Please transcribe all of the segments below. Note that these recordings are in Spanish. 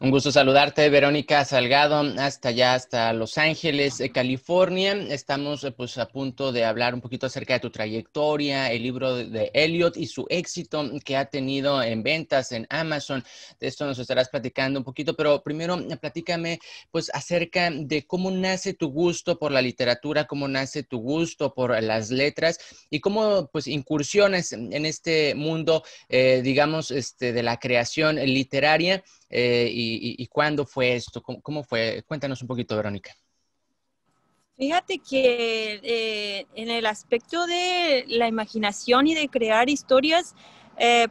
Un gusto saludarte, Verónica Salgado, hasta allá, hasta Los Ángeles, eh, California. Estamos eh, pues a punto de hablar un poquito acerca de tu trayectoria, el libro de Elliot y su éxito que ha tenido en ventas en Amazon. De esto nos estarás platicando un poquito, pero primero eh, platícame pues acerca de cómo nace tu gusto por la literatura, cómo nace tu gusto por las letras y cómo pues incursiones en este mundo, digamos, este, de la creación literaria eh, y, cuándo fue esto? ¿Cómo, fue? Cuéntanos un poquito, Verónica. Fíjate que eh, en el aspecto de la imaginación y de crear historias, eh,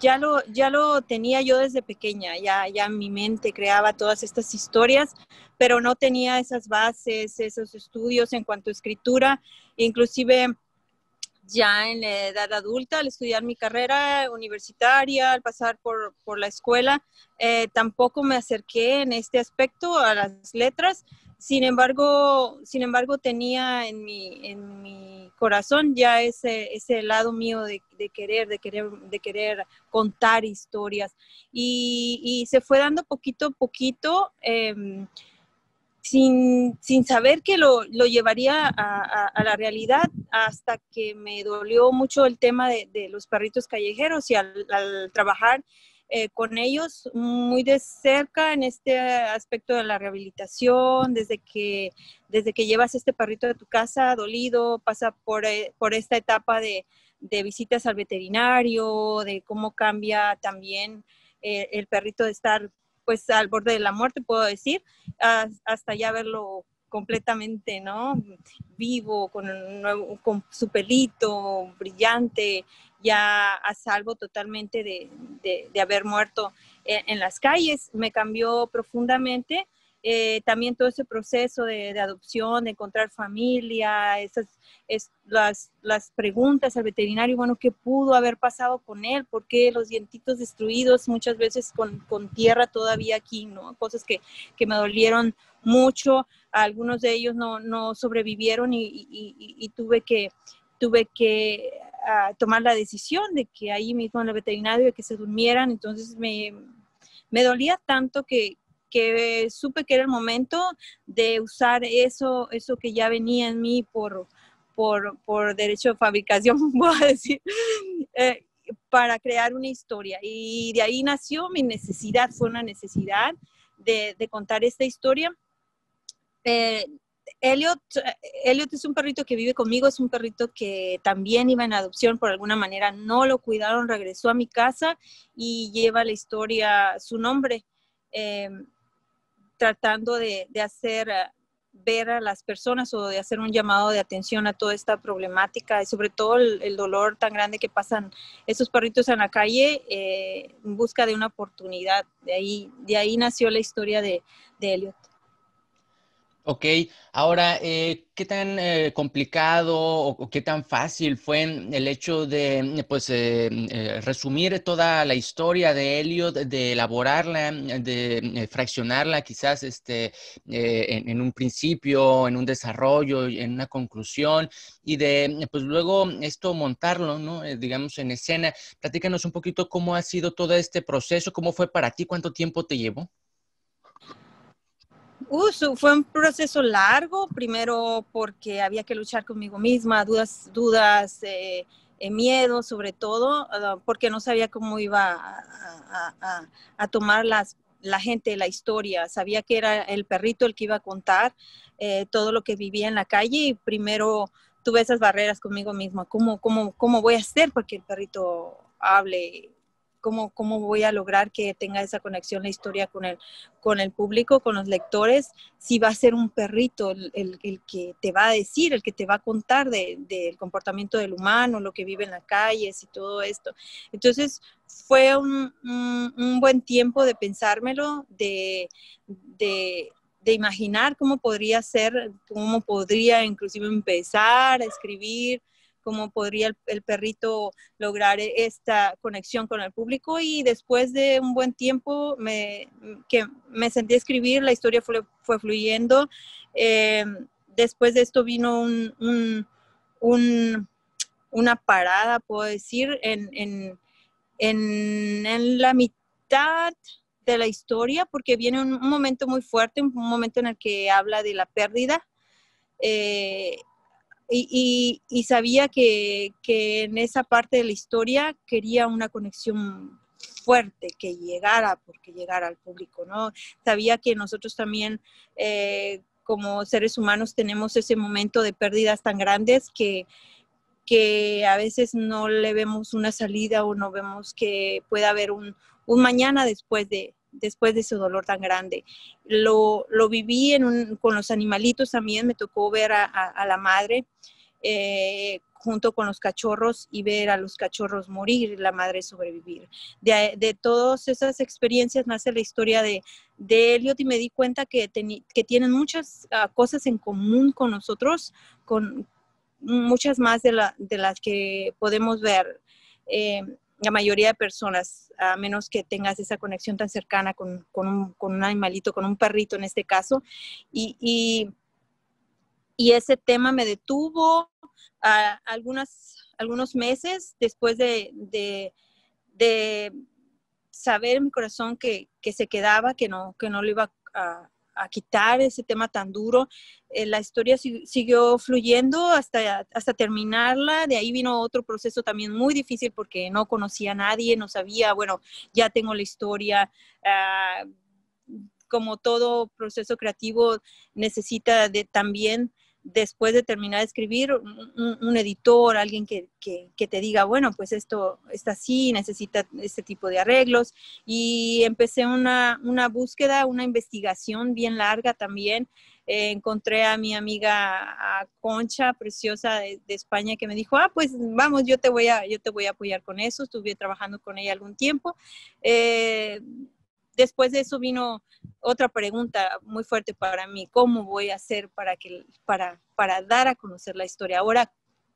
ya, lo, ya lo tenía yo desde pequeña, ya, ya mi mente creaba todas estas historias, pero no tenía esas bases, esos estudios en cuanto a escritura, inclusive ya en la edad adulta, al estudiar mi carrera universitaria, al pasar por, la escuela, eh, tampoco me acerqué en este aspecto a las letras. Sin embargo, sin embargo tenía en mi, en mi corazón ya ese, ese lado mío de, querer, de querer, de querer contar historias. Y, se fue dando poquito a poquito. Em, sin, saber que lo, llevaría a, la realidad hasta que me dolió mucho el tema de, los perritos callejeros y al, trabajar eh, con ellos muy de cerca en este aspecto de la rehabilitación, desde que, desde que llevas este perrito de tu casa dolido, pasa por, eh, por esta etapa de, visitas al veterinario, de cómo cambia también eh, el perrito de estar pues al borde de la muerte, puedo decir, hasta ya verlo completamente, ¿no? Vivo, con, con su pelito brillante, ya a salvo totalmente de, haber muerto en, las calles. Me cambió profundamente eh, también todo ese proceso de, adopción, de encontrar familia, esas, es, las, las, preguntas al veterinario, bueno, ¿qué pudo haber pasado con él? ¿Por qué los dientitos destruidos muchas veces con, con tierra todavía aquí, ¿no? Cosas que, que, me dolieron mucho, algunos de ellos no, no sobrevivieron y, y, tuve que, tuve que ah, tomar la decisión de que ahí mismo en el veterinario de que se durmieran, entonces me, me dolía tanto que, que supe que era el momento de usar eso, eso que ya venía en mí por, por, derecho de fabricación, voy a decir, eh, para crear una historia. Y de ahí nació mi necesidad, fue una necesidad de, contar esta historia. Eh, Elliot, Elliot, es un perrito que vive conmigo, es un perrito que también iba en adopción por alguna manera, no lo cuidaron, regresó a mi casa y lleva la historia, su nombre. Eh, tratando de, hacer eh, ver a las personas o de hacer un llamado de atención a toda esta problemática y sobre todo el, dolor tan grande que pasan esos perritos en la calle eh, en busca de una oportunidad. De ahí, de ahí nació la historia de, de Elliot. Ok, ahora, eh, ¿qué tan eh, complicado o, qué tan fácil fue el hecho de, pues, eh, resumir toda la historia de Elliot, de elaborarla, de fraccionarla quizás este, en, un principio, en un desarrollo, en una conclusión y de, pues, luego esto montarlo, ¿no? digamos, en escena. Platícanos un poquito cómo ha sido todo este proceso, cómo fue para ti, cuánto tiempo te llevó. Uh, fue un proceso largo, primero porque había que luchar conmigo misma, dudas, dudas, eh, eh, miedo sobre todo, ah, porque no sabía cómo iba a, tomar las, la gente la historia. Sabía que era el perrito el que iba a contar eh, todo lo que vivía en la calle y primero tuve esas barreras conmigo misma. ¿Cómo, cómo, cómo voy a hacer para que el perrito hable cómo, cómo voy a lograr que tenga esa conexión la historia con el, con el público, con los lectores, si va a ser un perrito el, el, que te va a decir, el que te va a contar del comportamiento del humano, lo que vive en las calles y todo esto. Entonces, fue un, un, buen tiempo de pensármelo, de, de, de imaginar cómo podría ser, cómo podría inclusive empezar a escribir, cómo podría el, perrito lograr e, esta conexión con el público y después de un buen tiempo me, que me sentí a escribir, la historia fue, fue fluyendo. Eh, después de esto vino un, una parada, puedo decir, en, en, en, la mitad de la historia porque viene un, momento muy fuerte, un, momento en el que habla de la pérdida. Eh, y, sabía que, que, en esa parte de la historia quería una conexión fuerte que llegara, porque llegara al público, ¿no? Sabía que nosotros también eh, como seres humanos tenemos ese momento de pérdidas tan grandes que, que a veces no le vemos una salida o no vemos que pueda haber un, un mañana después de, después de ese dolor tan grande. Lo, lo viví en con los animalitos también, me tocó ver a, la madre eh, junto con los cachorros y ver a los cachorros morir, la madre sobrevivir. De, de todas esas experiencias nace la historia de, de Elliot y me di cuenta que, que tienen muchas uh, cosas en común con nosotros, con muchas más de, la, de las que podemos ver. Eh, la mayoría de personas, a menos que tengas esa conexión tan cercana con, con, un, animalito, con un perrito en este caso. Y, y, ese tema me detuvo uh, algunas, algunos meses después de, de, de, saber en mi corazón que, que, se quedaba, que no, que no lo iba a, a quitar ese tema tan duro. Eh, la historia siguió fluyendo hasta, hasta terminarla. De ahí vino otro proceso también muy difícil porque no conocía a nadie, no sabía, bueno, ya tengo la historia. Ah, como todo proceso creativo necesita de también después de terminar de escribir, un, editor, alguien que, te diga, bueno, pues esto está así, necesita este tipo de arreglos. Y empecé una, búsqueda, una investigación bien larga también. Eh, encontré a mi amiga Concha, preciosa de, España, que me dijo, ah, pues vamos, yo te, voy a, yo te voy a apoyar con eso. Estuve trabajando con ella algún tiempo. Eh, después de eso vino otra pregunta muy fuerte para mí, ¿cómo voy a hacer para, que, para, para dar a conocer la historia? Ahora,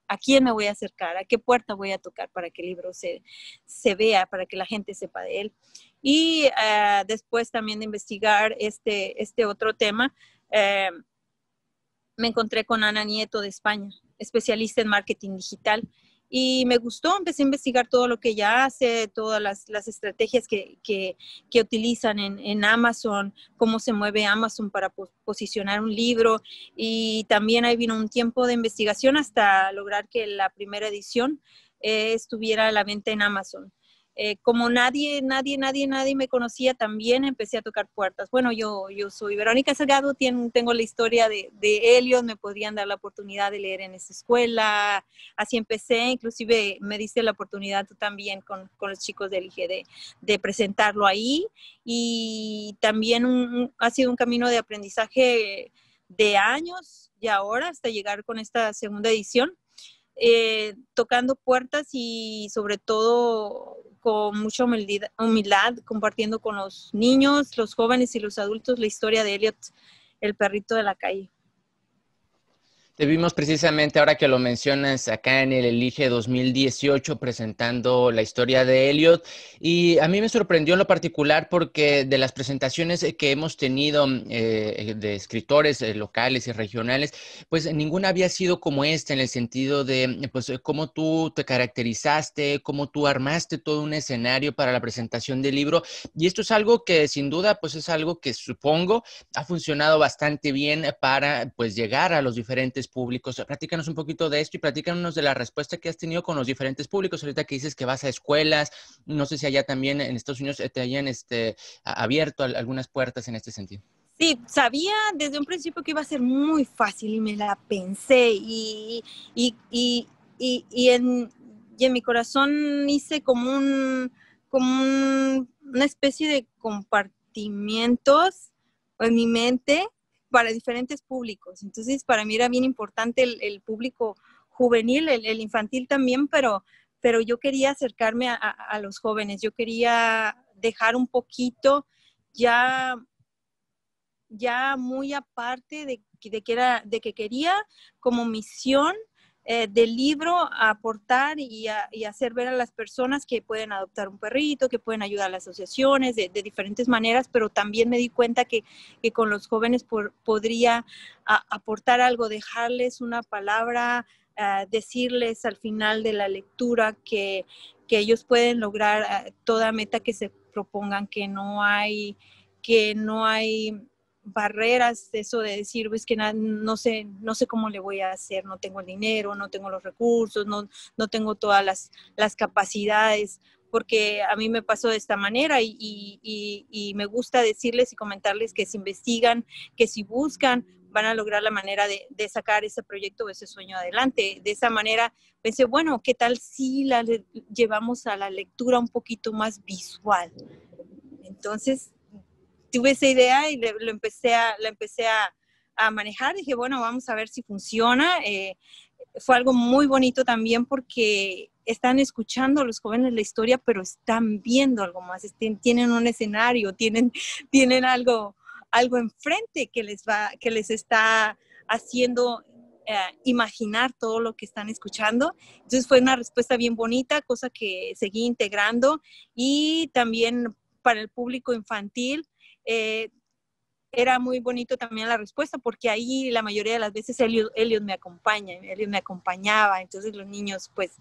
¿a quién me voy a acercar? ¿A qué puerta voy a tocar para que el libro se, se vea, para que la gente sepa de él? Y uh, después también de investigar este, este otro tema, eh, me encontré con Ana Nieto de España, especialista en marketing digital y me gustó, empecé a investigar todo lo que ella hace, todas las, las estrategias que, que, utilizan en, en, Amazon, cómo se mueve Amazon para posicionar un libro y también ahí vino un tiempo de investigación hasta lograr que la primera edición eh, estuviera a la venta en Amazon. Eh, como nadie, nadie, nadie, nadie me conocía, también empecé a tocar puertas. Bueno, yo, yo soy Verónica Salgado, tengo la historia de, de Helios, me podían dar la oportunidad de leer en esa escuela, así empecé, inclusive me diste la oportunidad tú también con, con los chicos del IGD de presentarlo ahí y también ha sido un camino de aprendizaje de años y ahora hasta llegar con esta segunda edición. Eh, tocando puertas y sobre todo con mucha humildad, humildad, compartiendo con los niños, los jóvenes y los adultos la historia de Elliot, el perrito de la calle. Te vimos precisamente ahora que lo mencionas acá en el Elige 2018 presentando la historia de Elliot. Y a mí me sorprendió en lo particular porque de las presentaciones que hemos tenido eh, de escritores eh, locales y regionales, pues ninguna había sido como esta en el sentido de pues cómo tú te caracterizaste, cómo tú armaste todo un escenario para la presentación del libro. Y esto es algo que sin duda pues es algo que supongo ha funcionado bastante bien para pues llegar a los diferentes públicos. Platícanos un poquito de esto y platícanos de la respuesta que has tenido con los diferentes públicos. Ahorita que dices que vas a escuelas, no sé si allá también en Estados Unidos te hayan este, abierto algunas puertas en este sentido. Sí, sabía desde un principio que iba a ser muy fácil y me la pensé y, y, y, y en, en, mi corazón hice como, un, como una especie de compartimientos en mi mente para diferentes públicos. Entonces, para mí era bien importante el, público juvenil, el, infantil también, pero, pero yo quería acercarme a, los jóvenes, yo quería dejar un poquito ya, ya muy aparte de, de, que, era, de que quería como misión eh, del libro a aportar y, hacer ver a las personas que pueden adoptar un perrito, que pueden ayudar a las asociaciones de, diferentes maneras, pero también me di cuenta que, con los jóvenes podría aportar algo, dejarles una palabra, ah, decirles al final de la lectura que, ellos pueden lograr ah, toda meta que se propongan, que no hay, que no hay barreras, eso de decir, pues que no sé, no sé cómo le voy a hacer, no tengo el dinero, no tengo los recursos, no, no tengo todas las, las capacidades, porque a mí me pasó de esta manera y, y, me gusta decirles y comentarles que si investigan, que si buscan, van a lograr la manera de, de, sacar ese proyecto o ese sueño adelante. De esa manera pensé, bueno, ¿qué tal si la llevamos a la lectura un poquito más visual? Entonces, tuve esa idea y lo empecé a, la empecé a, a, manejar. Dije, bueno, vamos a ver si funciona. Eh, fue algo muy bonito también porque están escuchando a los jóvenes la historia, pero están viendo algo más, tienen un escenario, tienen, tienen algo, algo enfrente que les, va, que les está haciendo eh, imaginar todo lo que están escuchando. Entonces fue una respuesta bien bonita, cosa que seguí integrando y también para el público infantil. Eh, era muy bonito también la respuesta porque ahí la mayoría de las veces Elliot, me acompaña, Elliot me acompañaba, entonces los niños pues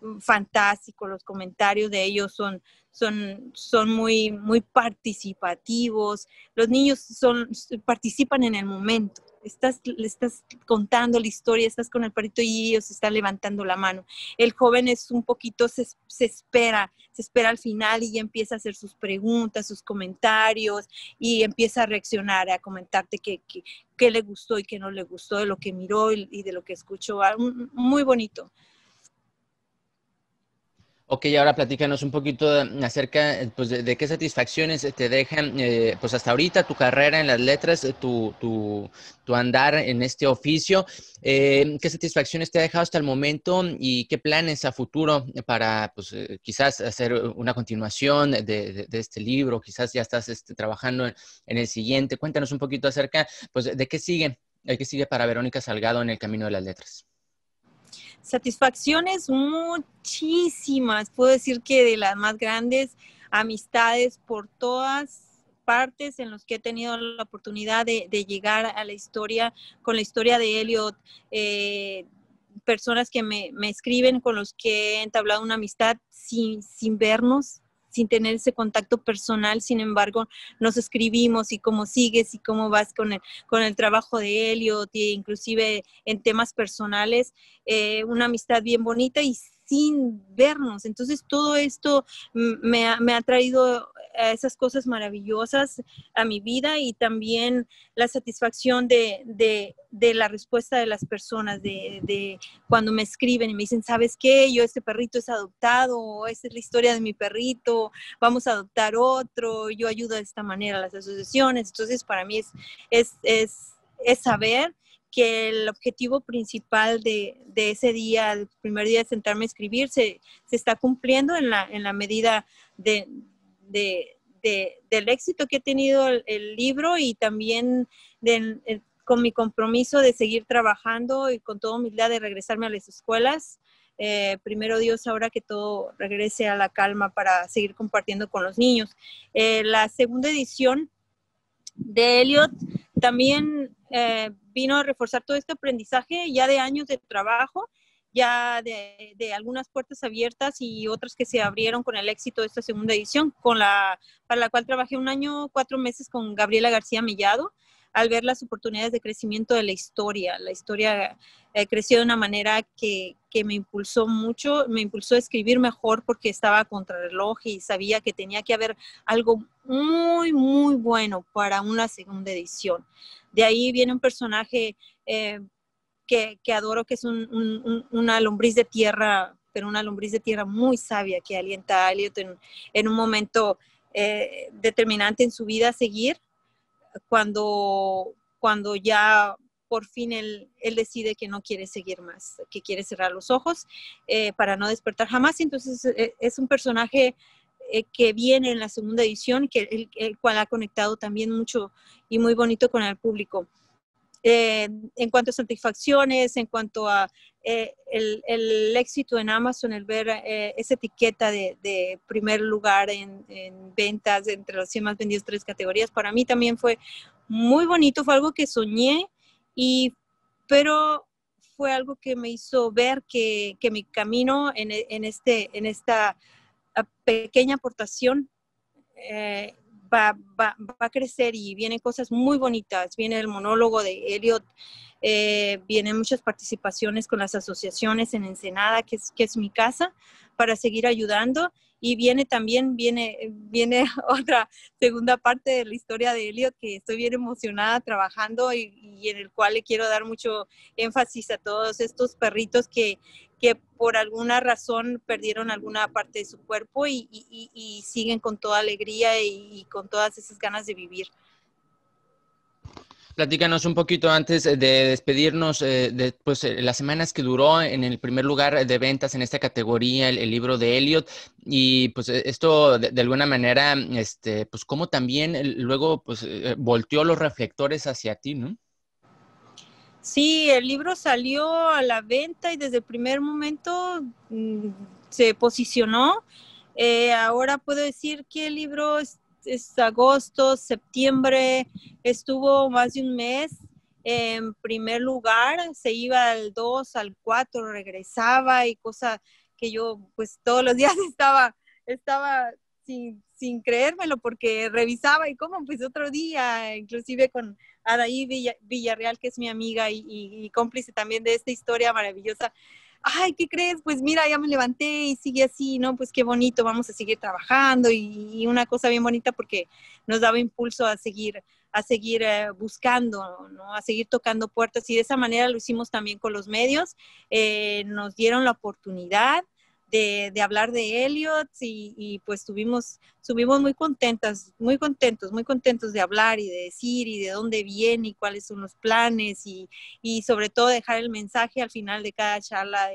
mm, fantásticos, los comentarios de ellos son, son, son muy, muy participativos, los niños son, participan en el momento, estás, le estás contando la historia, estás con el perrito y ellos están levantando la mano. El joven es un poquito, se, espera, se espera al final y ya empieza a hacer sus preguntas, sus comentarios y empieza a reaccionar, a comentarte qué, qué, le gustó y qué no le gustó de lo que miró y, de lo que escuchó. Ah, muy bonito. Ok, ahora platícanos un poquito acerca pues, de, qué satisfacciones te dejan, eh, pues hasta ahorita tu carrera en las letras, eh, tu, tu, tu andar en este oficio. Eh, ¿Qué satisfacciones te ha dejado hasta el momento y qué planes a futuro para, pues, quizás hacer una continuación de, de, este libro? Quizás ya estás este, trabajando en, en, el siguiente. Cuéntanos un poquito acerca, pues, de qué sigue, qué sigue para Verónica Salgado en el camino de las letras. Satisfacciones muchísimas, puedo decir que de las más grandes amistades por todas partes en los que he tenido la oportunidad de, llegar a la historia, con la historia de Elliot, eh, personas que me, me, escriben, con los que he entablado una amistad sin, sin vernos, sin tener ese contacto personal, sin embargo, nos escribimos y cómo sigues y cómo vas con el, con el trabajo de Elliot, e inclusive en temas personales, eh, una amistad bien bonita y sin vernos. Entonces, todo esto me ha, me ha traído esas cosas maravillosas a mi vida y también la satisfacción de, la respuesta de las personas, de, cuando me escriben y me dicen, ¿sabes qué? Yo este perrito es adoptado, o esta es la historia de mi perrito, vamos a adoptar otro, yo ayudo de esta manera a las asociaciones. Entonces, para mí es saber que el objetivo principal de, de, ese día, el primer día de sentarme a escribir, se, se está cumpliendo en la, en la medida de, de, del éxito que ha tenido el, libro y también con mi compromiso de seguir trabajando y con toda humildad de regresarme a las escuelas. Eh, primero Dios, ahora que todo regrese a la calma para seguir compartiendo con los niños. Eh, la segunda edición de Elliot también eh, vino a reforzar todo este aprendizaje ya de años de trabajo, ya de, algunas puertas abiertas y otras que se abrieron con el éxito de esta segunda edición, con la, para la cual trabajé un año, cuatro meses con Gabriela García Mellado, al ver las oportunidades de crecimiento de la historia. La historia eh, creció de una manera que, que, me impulsó mucho, me impulsó a escribir mejor porque estaba contra reloj y sabía que tenía que haber algo muy, muy bueno para una segunda edición. De ahí viene un personaje eh, que, que, adoro, que es un, una lombriz de tierra, pero una lombriz de tierra muy sabia que alienta a Elliot en, en un momento eh, determinante en su vida a seguir, cuando, cuando ya por fin él, decide que no quiere seguir más, que quiere cerrar los ojos eh, para no despertar jamás. Entonces es un personaje eh, que viene en la segunda edición, que el, cual ha conectado también mucho y muy bonito con el público. Eh, en cuanto a satisfacciones, en cuanto a eh, el, el, éxito en Amazon, el ver esa etiqueta de, primer lugar en, en, ventas entre los 100 más vendidos tres categorías, para mí también fue muy bonito, fue algo que soñé, y, pero fue algo que me hizo ver que, que mi camino en, en, este, en esta pequeña aportación eh, va, va, a crecer y vienen cosas muy bonitas. Viene el monólogo de Elliot, eh, vienen muchas participaciones con las asociaciones en Ensenada, que es, que es mi casa, para seguir ayudando. Y viene también, viene, viene otra segunda parte de la historia de Elliot que estoy bien emocionada trabajando y, y en el cual le quiero dar mucho énfasis a todos estos perritos que, que por alguna razón perdieron alguna parte de su cuerpo y, siguen con toda alegría y, con todas esas ganas de vivir. Platícanos un poquito antes de despedirnos eh, de pues, eh, las semanas que duró en el primer lugar de ventas en esta categoría, el, libro de Elliot, y pues esto de, alguna manera, este, pues cómo también luego pues eh, volteó los reflectores hacia ti, ¿no? Sí, el libro salió a la venta y desde el primer momento mm, se posicionó. Eh, ahora puedo decir que el libro agosto, septiembre, estuvo más de un mes en primer lugar, se iba al 2, al 4, regresaba y cosa que yo pues todos los días estaba, estaba sin, sin creérmelo porque revisaba y como pues otro día, inclusive con Adaí Villarreal, que es mi amiga y, cómplice también de esta historia maravillosa. Ay, ¿qué crees? Pues mira, ya me levanté y sigue así, ¿no? Pues qué bonito, vamos a seguir trabajando y, una cosa bien bonita porque nos daba impulso a seguir, a seguir eh, buscando, ¿no? A seguir tocando puertas y de esa manera lo hicimos también con los medios. Eh, nos dieron la oportunidad de, hablar de Elliot y, pues estuvimos, estuvimos muy contentas, muy contentos, muy contentos de hablar y de decir y de dónde viene y cuáles son los planes y, sobre todo dejar el mensaje al final de cada charla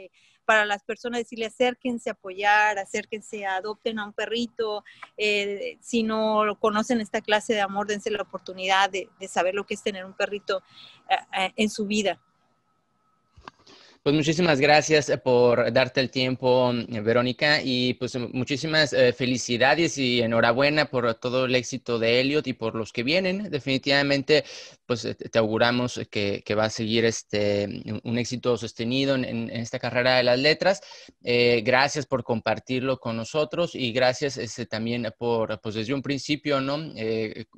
para las personas decirle acérquense a apoyar, acérquense, adopten a un perrito, eh, si no conocen esta clase de amor, dense la oportunidad de, saber lo que es tener un perrito eh, eh, en su vida. Pues muchísimas gracias eh, por darte el tiempo, eh, Verónica, y pues muchísimas eh, felicidades y enhorabuena por todo el éxito de Elliot y por los que vienen. Definitivamente, pues te auguramos que, va a seguir este, un éxito sostenido en, esta carrera de las letras. gracias por compartirlo con nosotros y gracias este, también por, pues desde un principio, ¿no?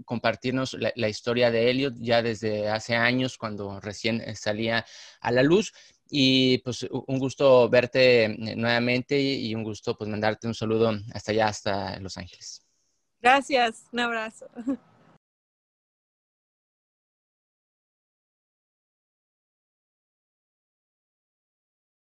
compartirnos la, la historia de Elliot ya desde hace años, cuando recién salía a la luz. Y pues un gusto verte eh, nuevamente y un gusto pues mandarte un saludo hasta allá, hasta Los Ángeles. Gracias, un abrazo.